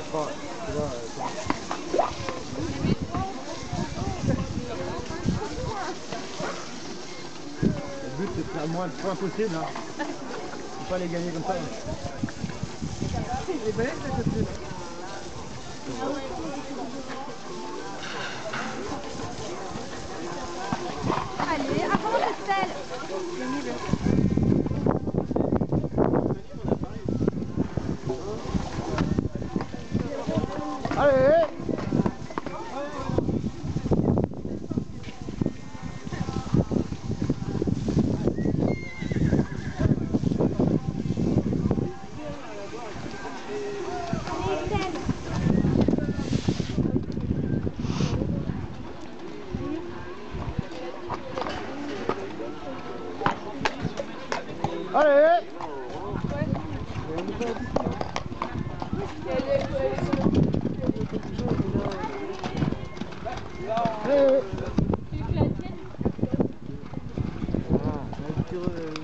Le but c'est de faire le moins de points possible. Hein. Faut pas les gagner comme ça. Il est balèze ce côté. Allez, avance Estelle Allez あれ？あれ Tienne Ah,